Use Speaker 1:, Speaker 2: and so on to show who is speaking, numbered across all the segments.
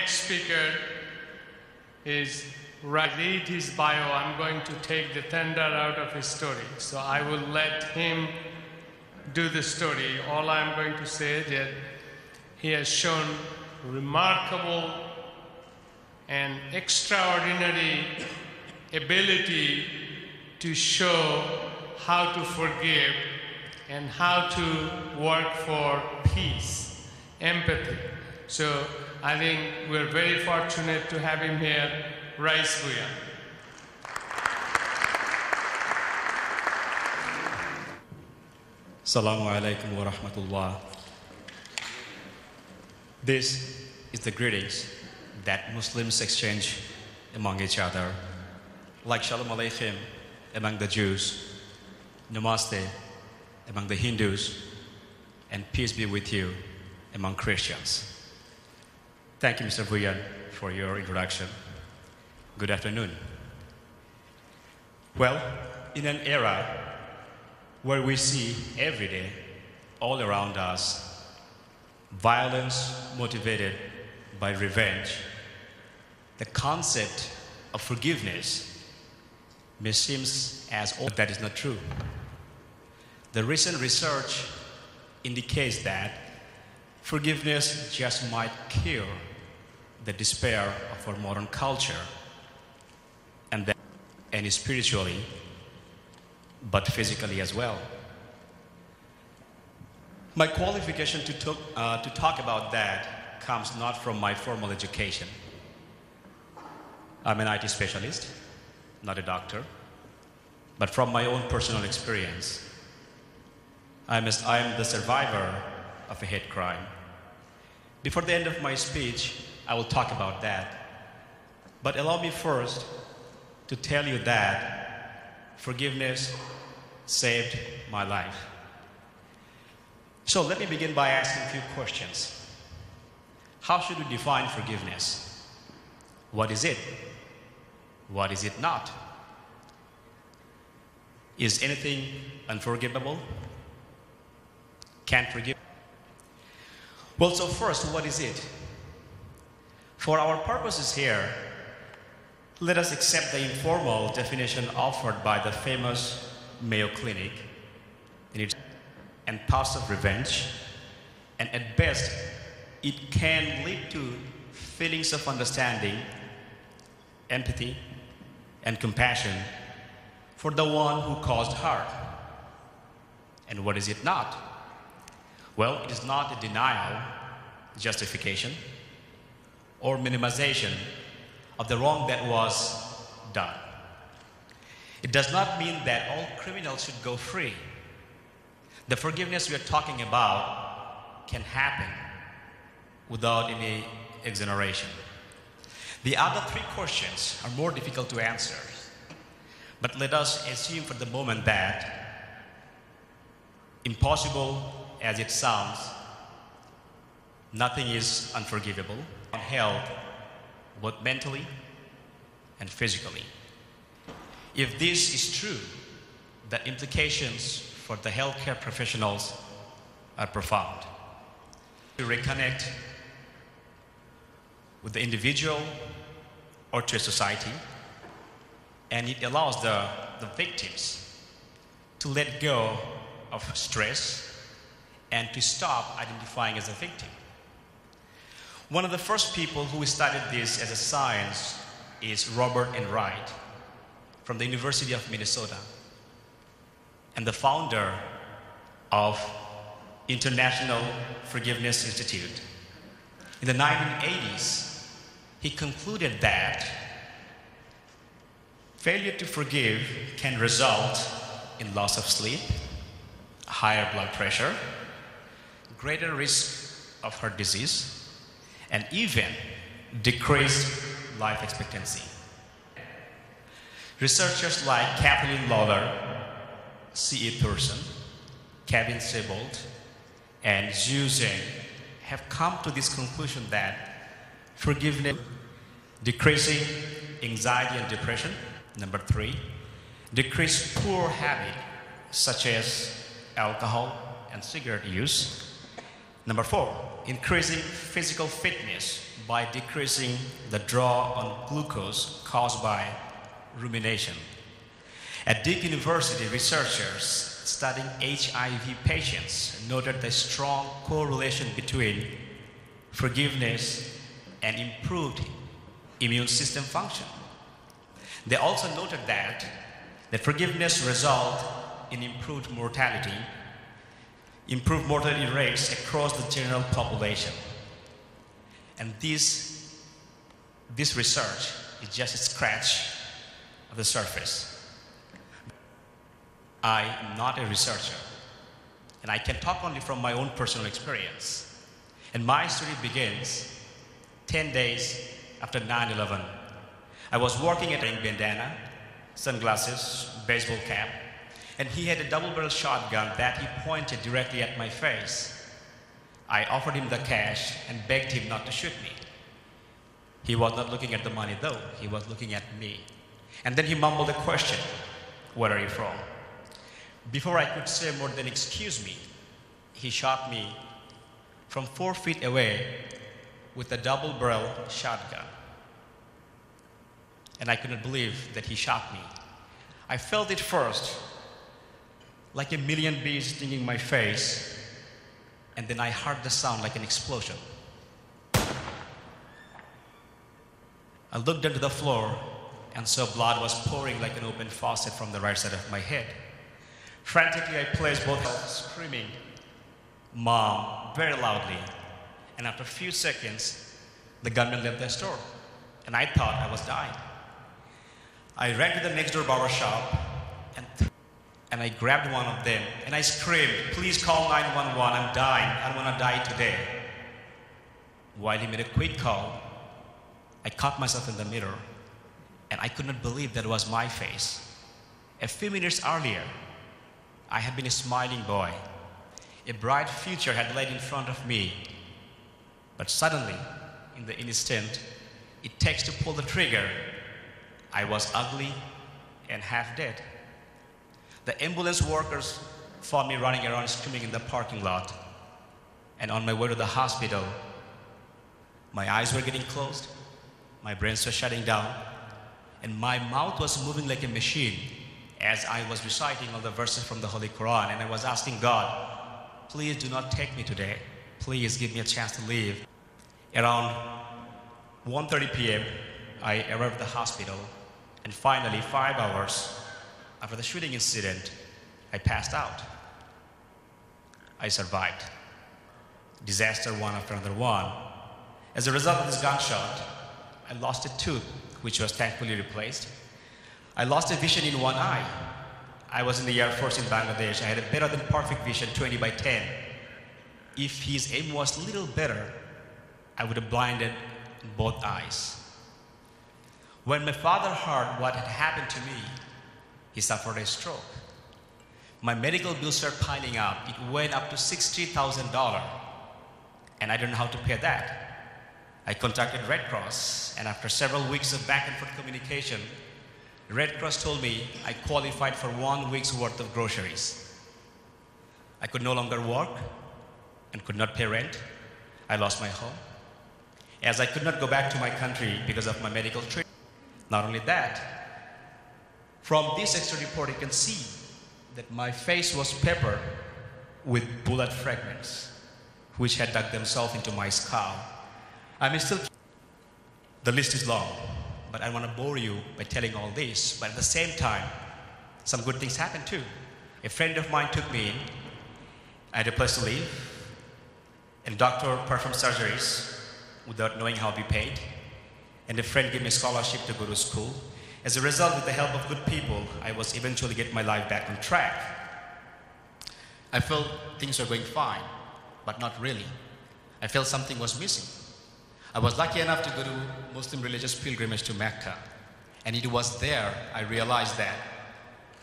Speaker 1: next speaker is. Read his bio. I'm going to take the thunder out of his story. So I will let him do the story. All I'm going to say is that he has shown remarkable and extraordinary ability to show how to forgive and how to work for peace, empathy. So I think we're very fortunate to have him here, Rais Bhuiyan.
Speaker 2: Assalamu alaikum wa rahmatullah. This is the greetings that Muslims exchange among each other, like Shalom Aleichem among the Jews, Namaste among the Hindus, and peace be with you among Christians. Thank you, Mr. Buyan, for your introduction. Good afternoon. Well, in an era where we see every day, all around us, violence motivated by revenge, the concept of forgiveness may seem as old, that is not true. The recent research indicates that forgiveness just might cure the despair of our modern culture and and spiritually but physically as well. My qualification to talk, uh, to talk about that comes not from my formal education. I'm an IT specialist not a doctor but from my own personal experience i'm, a, I'm the survivor of a hate crime. Before the end of my speech I will talk about that. But allow me first to tell you that forgiveness saved my life. So let me begin by asking a few questions. How should we define forgiveness? What is it? What is it not? Is anything unforgivable? Can't forgive? Well, so first, what is it? For our purposes here, let us accept the informal definition offered by the famous Mayo Clinic and of revenge, and at best, it can lead to feelings of understanding, empathy, and compassion for the one who caused harm. And what is it not? Well, it is not a denial, justification, or minimization of the wrong that was done. It does not mean that all criminals should go free. The forgiveness we are talking about can happen without any exoneration. The other three questions are more difficult to answer. But let us assume for the moment that, impossible as it sounds, nothing is unforgivable health, both mentally and physically. If this is true, the implications for the healthcare professionals are profound. To reconnect with the individual or to a society, and it allows the, the victims to let go of stress and to stop identifying as a victim. One of the first people who studied this as a science is Robert Enright from the University of Minnesota and the founder of International Forgiveness Institute. In the 1980s, he concluded that failure to forgive can result in loss of sleep, higher blood pressure, greater risk of heart disease, and even decreased life expectancy. Researchers like Kathleen Lawler, C.E. Thurston, Kevin Sebold, and Zhu Zheng have come to this conclusion that forgiveness, decreasing anxiety and depression, number three, decrease poor habit such as alcohol and cigarette use, Number four, increasing physical fitness by decreasing the draw on glucose caused by rumination. At Duke University, researchers studying HIV patients noted the strong correlation between forgiveness and improved immune system function. They also noted that the forgiveness result in improved mortality, improved mortality rates across the general population. And this, this research is just a scratch of the surface. I am not a researcher, and I can talk only from my own personal experience. And my story begins 10 days after 9 11. I was working at a bandana, sunglasses, baseball cap, and he had a double barrel shotgun that he pointed directly at my face. I offered him the cash and begged him not to shoot me. He was not looking at the money though, he was looking at me. And then he mumbled a question Where are you from? Before I could say more than excuse me, he shot me from four feet away with a double barrel shotgun. And I couldn't believe that he shot me. I felt it first, like a million bees stinging my face, and then I heard the sound like an explosion. I looked into the floor and saw blood was pouring like an open faucet from the right side of my head. Frantically, I placed both hands, screaming, Mom, very loudly. And after a few seconds, the gunman left the store, and I thought I was dying. I ran to the next door barber shop and, and I grabbed one of them and I screamed, Please call 911, I'm dying, I wanna die today. While he made a quick call, I caught myself in the mirror and I could not believe that was my face. A few minutes earlier, I had been a smiling boy. A bright future had laid in front of me. But suddenly, in the instant it takes to pull the trigger, I was ugly and half dead. The ambulance workers found me running around screaming in the parking lot. And on my way to the hospital, my eyes were getting closed, my brains were shutting down, and my mouth was moving like a machine as I was reciting all the verses from the Holy Quran. And I was asking God, please do not take me today. Please give me a chance to live. Around 1.30 p.m., I arrived at the hospital, and finally, five hours Uh, after the shooting incident, I passed out. I survived. Disaster one after another one. As a result of this gunshot, I lost a tooth, which was thankfully replaced. I lost a vision in one eye. I was in the Air Force in Bangladesh. I had a better than perfect vision, 20 by 10. If his aim was a little better, I would have blinded both eyes. When my father heard what had happened to me, he suffered a stroke. My medical bills started piling up. It went up to $60,000, and I didn't know how to pay that. I contacted Red Cross, and after several weeks of back and forth communication, Red Cross told me I qualified for one week's worth of groceries. I could no longer work and could not pay rent. I lost my home. As I could not go back to my country because of my medical treatment. Not only that, from this X-ray report, you can see that my face was peppered with bullet fragments, which had dug themselves into my skull. I'm still. The list is long, but I want to bore you by telling all this. But at the same time, some good things happened too. A friend of mine took me in. I had a place to live, and doctor performed surgeries without knowing how to be paid. And a friend gave me a scholarship to go to school. As a result, with the help of good people, I was eventually get my life back on track. I felt things were going fine, but not really. I felt something was missing. I was lucky enough to go to Muslim religious pilgrimage to Mecca. And it was there I realized that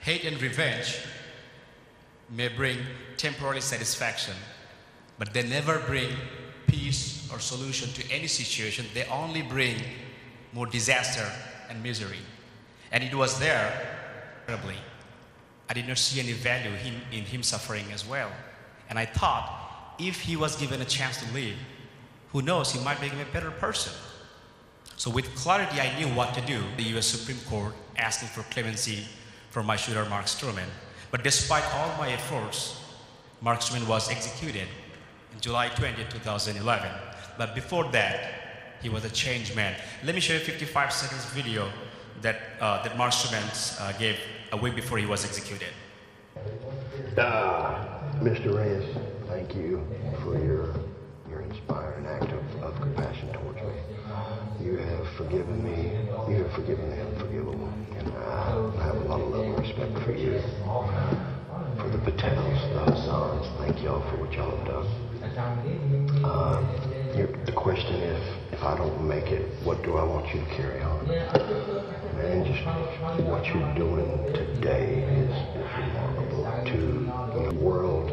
Speaker 2: hate and revenge may bring temporary satisfaction, but they never bring peace or solution to any situation. They only bring more disaster and misery. And it was there, terribly. I did not see any value in, in him suffering as well. And I thought, if he was given a chance to live, who knows, he might become a better person. So, with clarity, I knew what to do. The US Supreme Court asking for clemency for my shooter, Mark Stroman. But despite all my efforts, Mark Stroman was executed in July 20, 2011. But before that, he was a changed man. Let me show you a 55 seconds video that, uh, that Mark uh, gave a week before he was executed.
Speaker 3: Uh, Mr. Reyes, thank you for your your inspiring act of, of compassion towards me. You have forgiven me. You have forgiven the unforgivable. And I, have a lot of love and respect for you. For the Patels, the Hassans, thank y'all for what y'all have done. Uh, the question is, if I don't make it, what do I want you to carry on? What you're doing today is, is remarkable. To the world,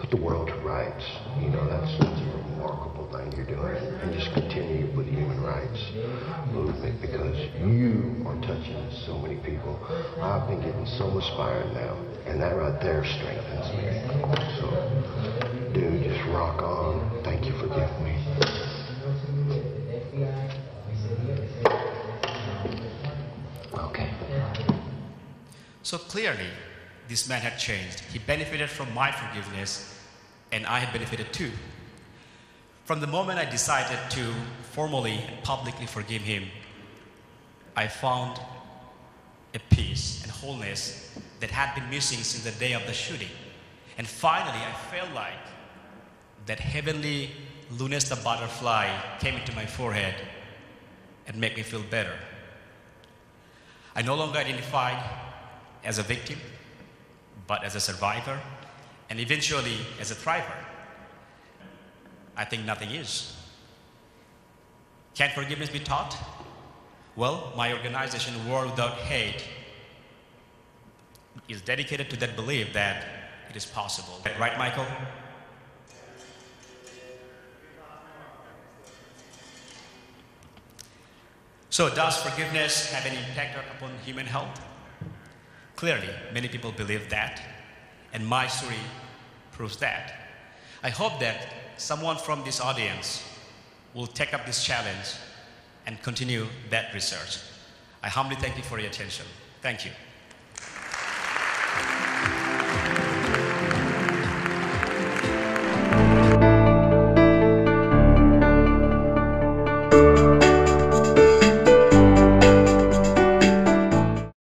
Speaker 3: put the world to rights. You know, that's, that's a remarkable thing you're doing. And just continue with the human rights movement because you are touching so many people. I've been getting so inspired now. And that right there strengthens me. So, dude, just rock on. Thank you for giving me. Okay.
Speaker 2: So clearly, this man had changed. He benefited from my forgiveness, and I had benefited too. From the moment I decided to formally and publicly forgive him, I found a peace and wholeness that had been missing since the day of the shooting. And finally, I felt like that heavenly Lunesta butterfly came into my forehead and made me feel better. I no longer identified as a victim, but as a survivor, and eventually as a thriver. I think nothing is. Can forgiveness be taught? Well, my organization, World Without Hate, is dedicated to that belief that it is possible. Right, Michael? So, does forgiveness have any impact upon human health? Clearly, many people believe that, and my story proves that. I hope that someone from this audience will take up this challenge and continue that research. I humbly thank you for your attention. Thank you.